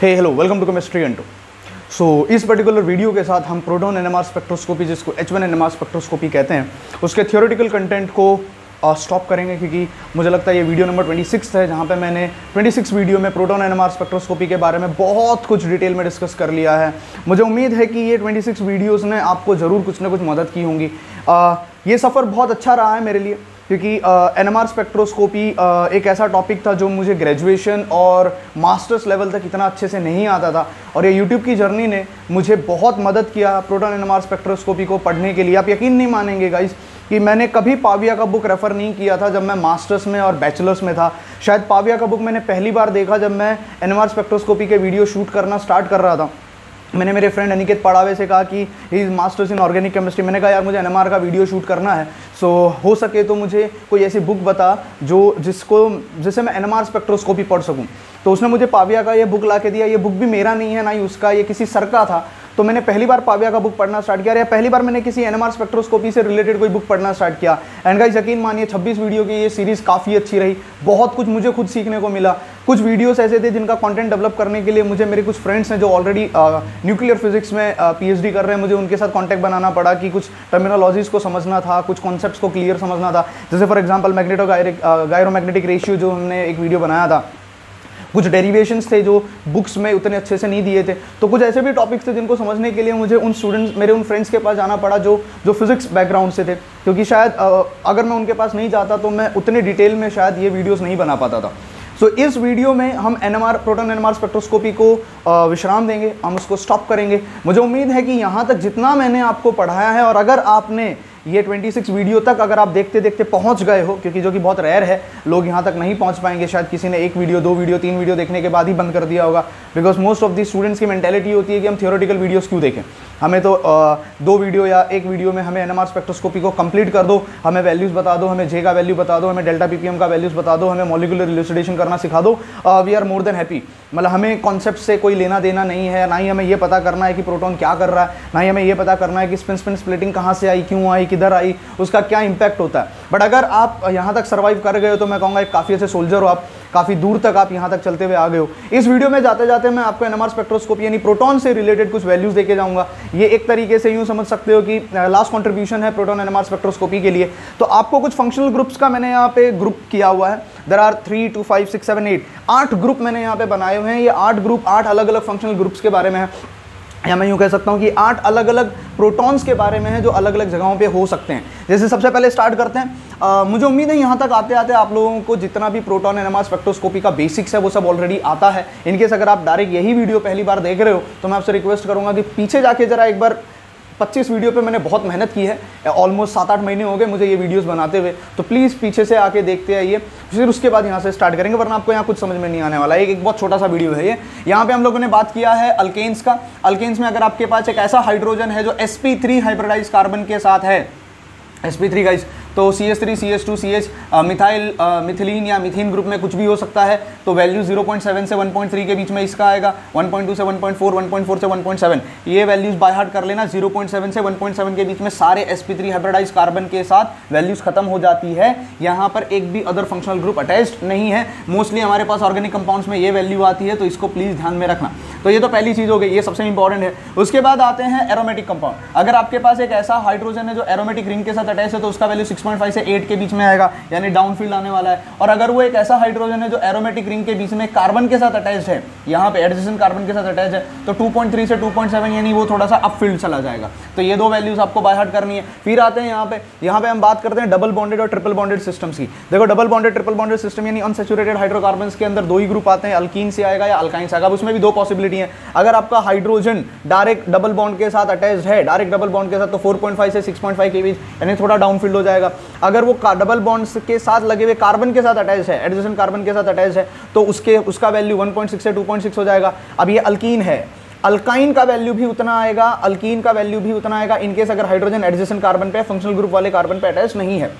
Hey hello welcome to chemistry एंटो so इस particular video के साथ हम प्रोटोन एनएमआर स्पेक्ट्रोस्कोपी जिसको एच वन एनएमआर स्पेक्ट्रोस्कोपी कहते हैं, उसके थियोरेटिकल कंटेंट को स्टॉप करेंगे क्योंकि मुझे लगता है ये वीडियो नंबर 26 है, जहाँ पे मैंने 26 वीडियो में प्रोटोन एनएमआर स्पेक्ट्रोस्कोपी के बारे में बहुत कुछ डिटेल में डिस्कस कर लिया है। मुझे उम्मीद है कि ये 26 वीडियोस ने आपको ज़रूर कुछ ना कुछ मदद की होंगी। ये सफ़र बहुत अच्छा रहा है मेरे लिए। क्योंकि एन एम स्पेक्ट्रोस्कोपी एक ऐसा टॉपिक था जो मुझे ग्रेजुएशन और मास्टर्स लेवल तक इतना अच्छे से नहीं आता था। और ये यूट्यूब की जर्नी ने मुझे बहुत मदद किया प्रोटोन एन स्पेक्ट्रोस्कोपी को पढ़ने के लिए। आप यकीन नहीं मानेंगे गाइज़ कि मैंने कभी पाविया का बुक रेफ़र नहीं किया था जब मैं मास्टर्स में और बैचलर्स में था। शायद पाविया का बुक मैंने पहली बार देखा जब मैं एनएमआर स्पेक्ट्रोस्कोपी के वीडियो शूट करना स्टार्ट कर रहा था। मैंने मेरे फ्रेंड अनिकेत पड़ावे से कहा कि he is masters in organic chemistry मैंने कहा यार मुझे एनएमआर का वीडियो शूट करना है. सो so, हो सके तो मुझे कोई ऐसी बुक बता जो जिसको जिससे मैं एनएमआर स्पेक्ट्रोस्कोपी पढ़ सकूँ। तो उसने मुझे पाविया का ये बुक ला के दिया। ये बुक भी मेरा नहीं है ना ही उसका ये किसी सर का था। तो मैंने पहली बार पाविया का बुक पढ़ना स्टार्ट किया या पहली बार मैंने किसी एनएमआर स्पेक्ट्रोस्कोपी से रिलेटेड कोई बुक पढ़ना स्टार्ट किया। एंड गाइस यकीन मानिए 26 वीडियो की ये सीरीज़ काफ़ी अच्छी रही। बहुत कुछ मुझे खुद सीखने को मिला। कुछ वीडियोस ऐसे थे जिनका कंटेंट डेवलप करने के लिए मुझे मेरे कुछ फ्रेंड्स हैं जो ऑलरेडी न्यूक्लियर फिजिक्स में पीएचडी कर रहे हैं, मुझे उनके साथ कॉन्टैक्ट बनाना पड़ा कि कुछ टर्मिनोलॉजीज को समझना था, कुछ कॉन्सेप्ट को क्लियर समझना था। जैसे for example magneto gyromagnetic ratio जो हमने एक वीडियो बनाया था कुछ डेरिवेशंस थे जो बुक्स में उतने अच्छे से नहीं दिए थे। तो कुछ ऐसे भी टॉपिक्स थे जिनको समझने के लिए मुझे उन स्टूडेंट्स मेरे उन फ्रेंड्स के पास जाना पड़ा जो जो फिजिक्स बैकग्राउंड से थे। क्योंकि शायद अगर मैं उनके पास नहीं जाता तो मैं उतने डिटेल में शायद ये वीडियोज़ नहीं बना पाता था। सो so, इस वीडियो में हम N M R proton N M R spectroscopy को विश्राम देंगे हम उसको स्टॉप करेंगे। मुझे उम्मीद है कि यहाँ तक जितना मैंने आपको पढ़ाया है और अगर आपने ये 26 वीडियो तक अगर आप देखते देखते पहुँच गए हो, क्योंकि जो कि बहुत रेयर है, लोग यहाँ तक नहीं पहुँच पाएँगे, शायद किसी ने एक वीडियो, दो वीडियो, तीन वीडियो देखने के बाद ही बंद कर दिया होगा because most of the students की मैंटेलिटी होती है कि हम थियोरटिकल वीडियोज़ क्यों देखें? हमें तो दो वीडियो या एक वीडियो में हमें एनएमआर स्पेक्ट्रोस्कोपी को कंप्लीट कर दो, हमें वैल्यूज़ बता दो, हमें जे का वैल्यू बता दो, हमें डेल्टा पीपीएम का वैल्यूज़ बता दो, हमें मोलिकुलर इल्यूसिडेशन करना सिखा दो। We are more than happy मतलब हमें कॉन्सेप्ट से कोई लेना देना नहीं है, ना ही हमें ये पता करना है कि प्रोटोन क्या कर रहा है, ना ही हमें ये पता करना है कि स्पिन स्पिन स्प्लिटिंग कहाँ से आई, क्यों आई, किधर आई, उसका क्या इंपैक्ट होता है। बट अगर आप यहाँ तक सर्वाइव कर गए हो तो मैं कहूँगा एक काफ़ी अच्छे सोल्जर हो आप। काफ़ी दूर तक आप यहाँ तक चलते हुए आ गए हो। इस वीडियो में जाते जाते मैं आपको एनएमआर स्पेक्ट्रोस्कोपी यानी प्रोटॉन से रिलेटेड कुछ वैल्यूज़ देके जाऊँगा। ये एक तरीके से यूँ समझ सकते हो कि लास्ट कॉन्ट्रीब्यूशन है प्रोटॉन एनएमआर स्पेक्ट्रोस्कोपी के लिए। तो आपको कुछ फंक्शनल ग्रुप्स का मैंने यहाँ पे ग्रुप किया हुआ है। There are three two five six seven eight आठ ग्रुप मैंने यहाँ पे बनाए हुए हैं। ये आठ ग्रुप आठ अलग अलग फंक्शनल ग्रुप्स के बारे में है। या मैं यूँ कह सकता हूँ कि आठ अलग अलग प्रोटॉन्स के बारे में है जो अलग अलग जगहों पे हो सकते हैं। जैसे सबसे पहले स्टार्ट करते हैं। आ, मुझे उम्मीद है यहाँ तक आते आते आप लोगों को जितना भी प्रोटॉन एनएमआर स्पेक्ट्रोस्कोपी का बेसिक्स है वो सब ऑलरेडी आता है। इनकेस अगर आप डायरेक्ट यही वीडियो पहली बार देख रहे हो तो मैं आपसे रिक्वेस्ट करूँगा कि पीछे जाके जरा एक बार 25 वीडियो पे मैंने बहुत मेहनत की है ऑलमोस्ट सात आठ महीने हो गए मुझे ये वीडियोस बनाते हुए। तो प्लीज़ पीछे से आके देखते आइए फिर उसके बाद यहाँ से स्टार्ट करेंगे वरना आपको यहाँ कुछ समझ में नहीं आने वाला है। एक, एक बहुत छोटा सा वीडियो है ये। यहाँ पे हम लोगों ने बात किया है अल्केन्स का। अल्केन्स में अगर आपके पास एक ऐसा हाइड्रोजन है जो एस पी कार्बन के साथ है। एस पी थ्री तो C S three C S two C H methyl methylene या मिथिन ग्रुप में कुछ भी हो सकता है तो वैल्यू 0.7 से 1.3 के बीच में इसका आएगा 1.2 से 1.4 1.4 से 1.7 ये वैल्यूज़ बाय हार्ट कर लेना 0.7 से 1.7 के बीच में सारे sp3 हाइब्रिडाइज कार्बन के साथ वैल्यूज़ खत्म हो जाती है। यहाँ पर एक भी अदर फंक्शनल ग्रुप अटैच्ड नहीं है। मोस्टली हमारे पास ऑर्गेनिक कंपाउंड्स में ये वैल्यू आती है तो इसको प्लीज़ ध्यान में रखना। तो ये तो पहली चीज़ हो गई, ये सबसे इंपॉर्टेंट है। उसके बाद आते हैं एरोमेटिक कंपाउंड अगर आपके पास एक ऐसा हाइड्रोजन है जो एरोमेटिक रिंग के साथ अटैच है तो उसका वैल्यू 6.5 से 8 के बीच में आएगा, यानी डाउन फ़ील्ड आने वाला है। और अगर वो एक ऐसा हाइड्रोजन है जो एरोमेटिक रिंग के बीच में कार्बन के साथ अटैच है, यहाँ पे एडजेसेंट कार्बन के साथ अटैच है तो 2.3 से 2.7 यानी वो थोड़ा सा अप फ़ील्ड चला जाएगा। तो ये दो वैल्यूज़ आपको बाय हार्ट करनी है। फिर आते हैं यहाँ पे यहाँ पे हम बात करते हैं डबल बॉन्डेड और ट्रिपल बॉन्डेड सिस्टम्स की। देखो double bonded triple bonded system यानी अनसेचुरेटेड हाइड्रोकार्बन के अंदर दो ही ग्रुप आते हैं अल्किन से आएगा या अल्काइन से आएगा। उसमें भी दो पॉसिबिलिटी है। अगर आपका हाइड्रोजन डायरेक्ट डबल बॉन्ड के साथ अटैच है डायरेक्ट डबल बॉन्ड के साथ तो 4.5 से 6.5 के बीच, यानी थोड़ा डाउन फ़ील्ड हो जाएगा। अगर वो डबल बॉन्ड्स के साथ लगे हुए कार्बन के साथ अटैच है एडजेसेंट कार्बन के साथ अटैच है तो उसके, उसका वैल्यू 1.6 से 2.6 हो जाएगा। अब ये अल्कीन है। अल्काइन का वैल्यू भी उतना आएगा अल्कीन का वैल्यू भी उतना आएगा इनकेस अगर हाइड्रोजन एडजेसेंट कार्बन पे फंक्शनल ग्रुप वाले कार्बन पे अटैच नहीं है।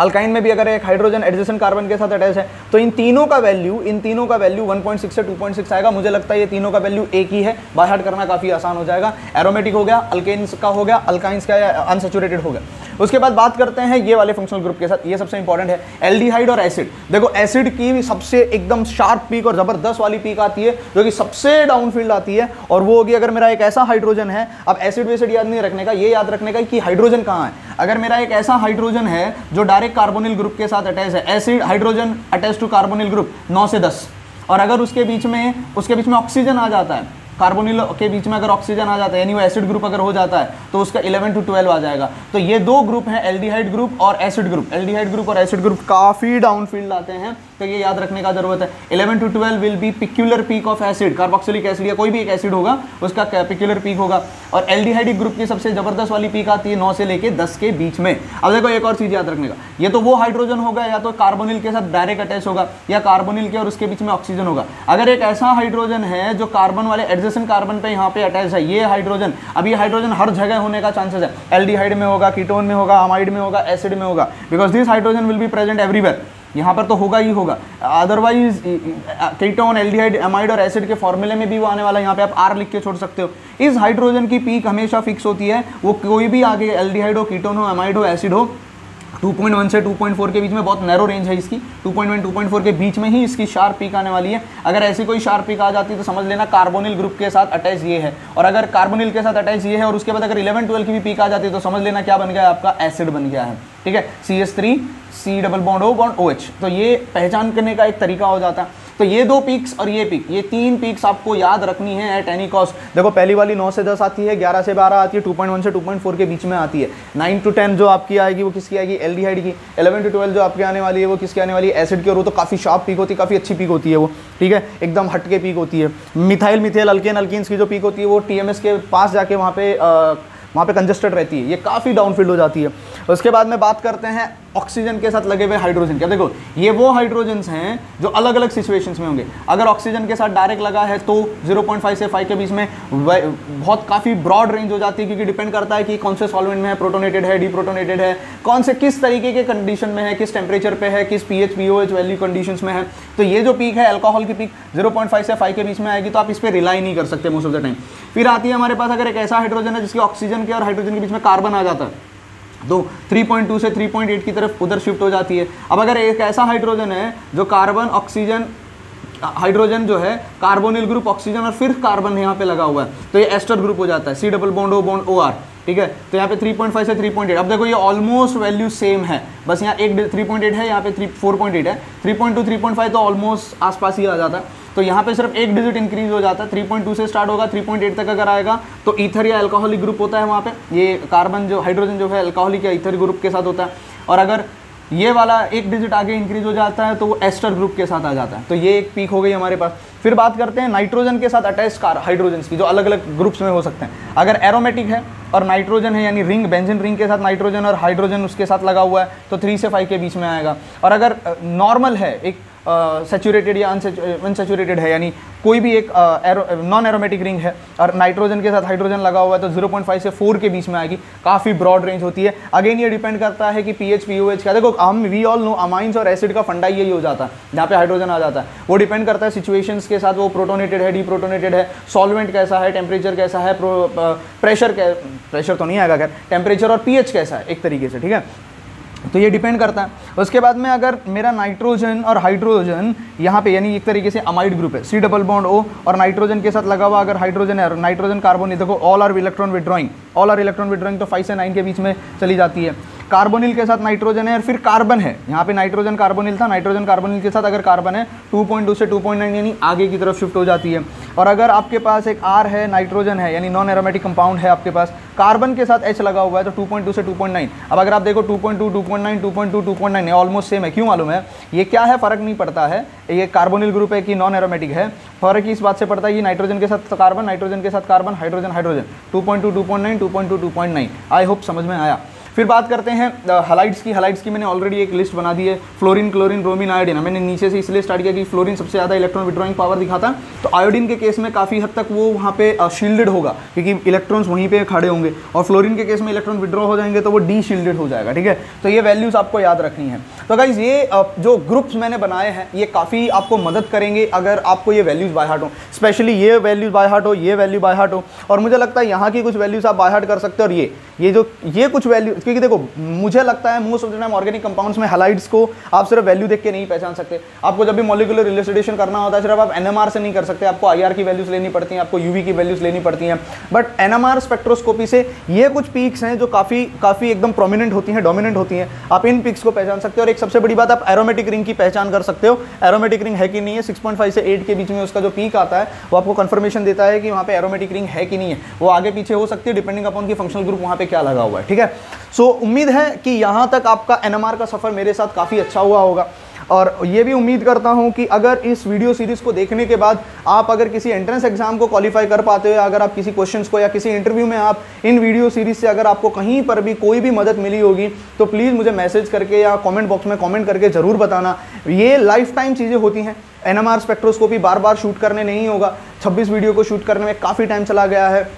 अल्काइन में भी अगर एक हाइड्रोजन एडजेसेंट कार्बन के साथ अटैच है तो इन तीनों का वैल्यू इन तीनों का वैल्यू 1.6 से 2.6 आएगा। मुझे लगता है ये तीनों का वैल्यू एक ही है। बाहर करना काफ़ी आसान हो जाएगा। एरोमेटिक हो गया अल्केन्स का हो गया अल्काइंस का अनसेचुरेटेड हो गया। उसके बाद बात करते हैं ये वाले फंक्शनल ग्रुप के साथ। ये सबसे इंपॉर्टेंट है। एल्डिहाइड और एसिड देखो एसिड की सबसे एकदम शार्प पीक और ज़बरदस्त वाली पीक आती है, जो कि सबसे डाउनफील्ड आती है, और वो होगी अगर मेरा एक ऐसा हाइड्रोजन है, अब एसिड वेसिड याद नहीं रखने का, ये याद रखने का कि हाइड्रोजन कहाँ है? अगर मेरा एक ऐसा हाइड्रोजन है, जो डायरेक्ट कार्बोनिल ग्रुप के साथ अटैच है acid hydrogen attach to carbonyl group नौ से दस। और अगर उसके बीच में, उसके बीच में ऑक्सीजन आ जाता है कार्बोनिल के बीच में अगर ऑक्सीजन आ जाता है, यानी वो एसिड ग्रुप अगर हो जाता है तो उसका 11 टू 12 आ जाएगा। तो ये दो ग्रुप हैं एल्डिहाइड ग्रुप और एसिड ग्रुप एल्डिहाइड ग्रुप और एसिड ग्रुप काफ़ी डाउनफील्ड आते हैं। तो ये याद रखने का ज़रूरत है। 11 to 12 will be peculiar peak of acid carboxylic acid या कोई भी एक एसिड होगा, उसका पिक्यूलर पीक होगा। और एल्डिहाइडिक ग्रुप की सबसे ज़बरदस्त वाली पीक आती है नौ से लेके दस के बीच में। अब देखो एक और चीज़ याद रखने का। ये तो वो हाइड्रोजन होगा या तो कार्बोनिल के साथ डायरेक्ट अटैच होगा, या कार्बोनिल के और उसके बीच में ऑक्सीजन होगा। अगर एक ऐसा हाइड्रोजन है जो कार्बन वाले एडजेसेंट कार्बन पे यहाँ पे अटैच है, ये हाइड्रोजन अब ये हाइड्रोजन हर जगह होने का चांसेस है। एल्डिहाइड में होगा कीटोन में होगा अमाइड में होगा एसिड में होगा। Because this hydrogen will be present everywhere यहाँ पर तो होगा ही होगा। अदरवाइज़ कीटोन एल्डिहाइड एमाइड और एसिड के फॉर्मूले में भी वो आने वाला है। यहाँ पे आप आर लिख के छोड़ सकते हो। इस हाइड्रोजन की पीक हमेशा फिक्स होती है। वो कोई भी आगे एल्डिहाइड हो कीटोन हो एमाइड हो एसिड हो 2.1 से 2.4 के बीच में बहुत नैरो रेंज है इसकी। 2.1 2.4 के बीच में ही इसकी शार्प पीक आने वाली है। अगर ऐसी कोई शार्प पीक आ जाती है तो समझ लेना कार्बोनिल ग्रुप के साथ अटैच ये है। और अगर कार्बोनिल के साथ अटैच ये है और उसके बाद अगर 11 12 की भी पीक आ जाती है तो समझ लेना क्या बन गया आपका एसिड बन गया है। ठीक है? C S three C double bond O bond O H तो ये पहचान करने का एक तरीका हो जाता। है तो ये दो पीक्स और ये पीक ये तीन पीक्स आपको याद रखनी है एट एनी कॉस्ट देखो, पहली वाली 9 से 10 आती है 11 से 12 आती है 2.1 से 2.4 के बीच में आती है। 9 टू 10 जो आपकी आएगी, वो किसकी आएगी? एल्डिहाइड की। 11 टू 12 जो आपकी आने वाली है, वो किसकी आने वाली है? एसिड की। और वो तो काफ़ी शार्प पीक होती है, काफ़ी अच्छी पीक होती है वो। ठीक है? एकदम हटके पीक होती है। मिथाइल मिथेल अल्केन अल्किन की जो पीक होती है, वो टी के पास जाके वहाँ पे वहाँ पे कंजस्टेड रहती है। ये काफ़ी डाउनफील्ड हो जाती है। उसके बाद में बात करते हैं ऑक्सीजन के साथ लगे हुए हाइड्रोजन क्या देखो, ये वो हाइड्रोजन हैं जो अलग अलग सिचुएशंस में होंगे। अगर ऑक्सीजन के साथ डायरेक्ट लगा है तो 0.5 से 5 के बीच में बहुत काफ़ी ब्रॉड रेंज हो जाती है, क्योंकि डिपेंड करता है कि कौन से सॉल्वेंट में है प्रोटोनेटेड है डीप्रोटोनेटेड है, कौन से किस तरीके के कंडीशन में है, किस टेम्परेचर पर है, किस पी एच वैल्यू कंडीशन में है। तो ये जो पीक है एल्कोहल की पीक ज़ीरो से फाइव के बीच में आएगी तो आप इस पर रिलाई नहीं कर सकते मोस्ट ऑफ़ द टाइम फिर आती है हमारे पास अगर एक ऐसा हाइड्रोजन है जिसके ऑक्सीजन के और हाइड्रोजन के बीच में कार्बन आ जाता है। तो 3.2 से 3.8 की तरफ़ उधर शिफ्ट हो जाती है। अब अगर एक ऐसा हाइड्रोजन है जो कार्बन ऑक्सीजन हाइड्रोजन जो है कार्बोनिल ग्रुप ऑक्सीजन और फिर कार्बन यहाँ पे लगा हुआ है तो ये एस्टर ग्रुप हो जाता है। C double bond O bond O R ठीक है? तो यहाँ पे 3.5 से 3.8 अब देखो ये ऑलमोस्ट वैल्यू सेम है। बस यहाँ एक 3.8 है, यहाँ पे 3 4.8 है। 3.2 3.5 तो ऑलमोस्ट आसपास ही आ जाता है। तो यहाँ पे सिर्फ़ एक डिजिट इंक्रीज हो जाता है। 3.2 से स्टार्ट होगा 3.8 तक अगर आएगा तो ईथर या अल्कोहलिक ग्रुप होता है वहाँ पे। ये कार्बन जो हाइड्रोजन जो है अल्कोहलिक या ईथर ग्रुप के साथ होता है। और अगर ये वाला एक डिजिट आगे इंक्रीज हो जाता है तो वो एस्टर ग्रुप के साथ आ जाता है। तो ये एक पीक हो गई हमारे पास। फिर बात करते हैं नाइट्रोजन के साथ अटैच कार हाइड्रोजन की, जो अलग अलग ग्रुप्स में हो सकते हैं। अगर एरोमेटिक है और नाइट्रोजन है, यानी रिंग बेंजिन रिंग के साथ नाइट्रोजन और हाइड्रोजन उसके साथ लगा हुआ है तो थ्री से फाइव के बीच में आएगा। और अगर नॉर्मल है, एक सेचूरेटेड या अनसेचूरेटेड है, यानी कोई भी एक नॉन एरोमेटिक रिंग है, और नाइट्रोजन के साथ हाइड्रोजन लगा हुआ है तो 0.5 से 4 के बीच में आएगी। काफ़ी ब्रॉड रेंज होती है। अगेन ये डिपेंड करता है कि p H p O H क्या देखो, हम वी ऑल नो अमाइंस और एसिड का फंडा यही हो जाता है, जहाँ पे हाइड्रोजन आ जाता है। वो डिपेंड करता है सिचुएशन के साथ, वो प्रोटोनेटेड है डीप्रोटोनेटेड है सॉल्वेंट कैसा है टेम्परेचर कैसा है प्रेशर प्रेशर तो नहीं आएगा अगर टेम्परेचर और पीएच कैसा है, एक तरीके से, ठीक है? तो ये डिपेंड करता है। उसके बाद में अगर मेरा नाइट्रोजन और हाइड्रोजन यहाँ पे, यानी एक तरीके से अमाइड ग्रुप है सी डबल बॉन्ड ओ और नाइट्रोजन के साथ लगा हुआ अगर हाइड्रोजन है और नाइट्रोजन कार्बन देखो all are electron withdrawing all are electron withdrawing तो फाइव से नाइन के बीच में चली जाती है। कार्बोनिल के साथ नाइट्रोजन है और फिर कार्बन है यहाँ पे नाइट्रोजन कार्बोनिल था नाइट्रोजन कार्बोनिल के साथ अगर कार्बन है 2.2 से 2.9 यानी आगे की तरफ़ शिफ्ट हो जाती है और अगर आपके पास एक आर है नाइट्रोजन है यानी नॉन एरोमेटिक कंपाउंड है आपके पास कार्बन के साथ एच लगा हुआ है तो 2.2 से 2.9 अब अगर आप देखो 2.2 2.9 2.2 2.9 ऑलमोस्ट सेम है क्यों मालूम है ये क्या है फ़र्क नहीं पड़ता है ये कार्बोनिल ग्रुप है कि नॉन एरोमेटिक है फ़र्क इस बात से पड़ता है कि नाइट्रोजन के साथ कार्बन नाइट्रोजन के साथ carbon hydrogen hydrogen 2.2 2.9 2.2 2.9 I hope समझ में आया फिर बात करते हैं हलाइड्स की। हलाइड्स की मैंने ऑलरेडी एक लिस्ट बना दी है। फ्लोरिन क्लोरिन ब्रोमिन आयोडीन मैंने नीचे से इसलिए स्टार्ट किया कि फ्लोरिन सबसे ज़्यादा इलेक्ट्रॉन विड्रॉइंग पावर दिखाता। तो आयोडीन के केस में काफ़ी हद तक वो वहाँ पे शील्डेड होगा, क्योंकि इलेक्ट्रॉन्स वहीं पर खड़े होंगे। और फ्लोरिन के केस में इलेक्ट्रॉन विड्रॉ हो जाएँगे तो वो डी शील्डेड हो जाएगा, ठीक है? तो ये वैल्यूज़ आपको याद रखनी है। तो गाइज़ ये जो ग्रुप्स मैंने बनाए हैं, ये काफ़ी आपको मदद करेंगे अगर आपको ये वैल्यूज़ बाय हार्ट हो। स्पेशली ये वैल्यूज़ बाय हार्ट हो, ये वैल्यू बाय हार्ट हो। और मुझे लगता है यहाँ की कुछ वैल्यूज़ आप बाय हार्ट कर सकते हो। और ये ये जो, ये कुछ वैल्यू क्योंकि देखो, मुझे लगता है most of the time organic compounds में हेलाइड्स को आप सिर्फ़ वैल्यू देख के नहीं पहचान सकते। आपको जब भी मोलिकुलर रिलेसिडेशन करना होता है, सिर्फ़ आप एनएमआर से नहीं कर सकते। आपको आईआर की वैल्यूज़ लेनी पड़ती हैं, आपको यूवी की वैल्यूज़ लेनी पड़ती हैं। बट एनएमआर स्पेक्ट्रोस्कोपी से ये कुछ पीक्स हैं जो काफ़ी काफ़ी एकदम प्रोमिनेंट होती हैं डोमिनेंट होती हैं। आप इन पिक्स को पहचान सकते हो। और एक सबसे बड़ी बात, आप एरोमेटिक रिंग की पहचान कर सकते हो। एरोमेटिक रिंग है कि नहीं है? 6.5 से 8 के बीच में उसका जो पीक आता है, वो आपको कंफर्मेशन देता है कि वहाँ पे एरोमेटिक रिंग है कि नहीं है। वो आगे पीछे हो सकती है डिपेंडिंग अपॉन की फंक्शनल ग्रुप वहाँ पे क्या लगा हुआ है, ठीक है? सो उम्मीद है कि यहाँ तक आपका एनएमआर का सफ़र मेरे साथ काफ़ी अच्छा हुआ होगा। और ये भी उम्मीद करता हूँ कि अगर इस वीडियो सीरीज़ को देखने के बाद आप अगर किसी एंट्रेंस एग्ज़ाम को क्वालिफाई कर पाते हो अगर आप किसी क्वेश्चंस को या किसी इंटरव्यू में आप इन वीडियो सीरीज़ से अगर आपको कहीं पर भी कोई भी मदद मिली होगी तो प्लीज़ मुझे मैसेज करके या कॉमेंट बॉक्स में कॉमेंट करके ज़रूर बताना। ये लाइफ टाइम चीज़ें होती हैं। एन एम स्पेक्ट्रोस्कोपी बार बार शूट करने नहीं होगा। छब्बीस वीडियो को शूट करने में काफ़ी टाइम चला गया है।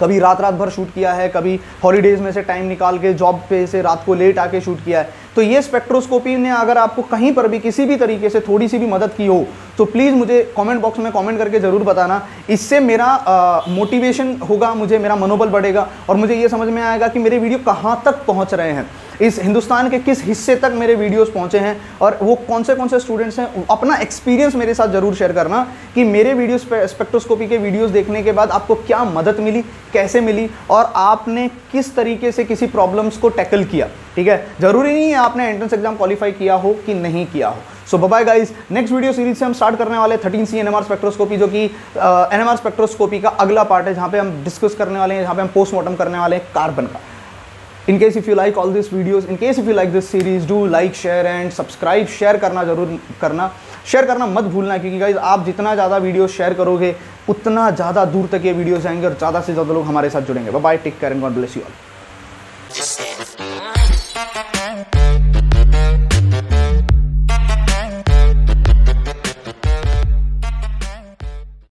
कभी रात रात भर शूट किया है, कभी हॉलीडेज में से टाइम निकाल के जॉब पे से रात को लेट आके शूट किया है। तो ये स्पेक्ट्रोस्कोपी ने अगर आपको कहीं पर भी किसी भी तरीके से थोड़ी सी भी मदद की हो तो प्लीज़ मुझे कमेंट बॉक्स में कमेंट करके ज़रूर बताना। इससे मेरा मोटिवेशन होगा, मुझे मेरा मनोबल बढ़ेगा और मुझे ये समझ में आएगा कि मेरे वीडियो कहाँ तक पहुँच रहे हैं। इस हिंदुस्तान के किस हिस्से तक मेरे वीडियोस पहुँचे हैं और वो कौन से कौन से स्टूडेंट्स हैं, अपना एक्सपीरियंस मेरे साथ ज़रूर शेयर करना कि मेरे वीडियो स्पेक्ट्रोस्कोपी के वीडियोस देखने के बाद आपको क्या मदद मिली, कैसे मिली और आपने किस तरीके से किसी प्रॉब्लम्स को टैकल किया, ठीक है? ज़रूरी नहीं है आपने एंट्रेंस एग्ज़ाम क्वालिफाई किया हो कि नहीं किया हो। So bye guys next video series से हम स्टार्ट करने वाले थर्टीन सी एनएमआर स्पेक्ट्रोस्कोपी जो कि एनएमआर स्पेक्ट्रोस्कोपी का अगला पार्ट है, जहाँ पे हम डिस्कस करने वाले हैं, जहाँ पे हम पोस्टमार्टम करने वाले हैं कार्बन का। In case if you like all this videos in case if you like this series do like share and subscribe share करना ज़रूर करना। शेयर करना मत भूलना क्योंकि गाइज़ आप जितना ज़्यादा वीडियो शेयर करोगे, उतना ज़्यादा दूर तक ये वीडियोज़ आएँगे और ज़्यादा से ज़्यादा लोग हमारे साथ जुड़ेंगे। Bye take care and God bless you all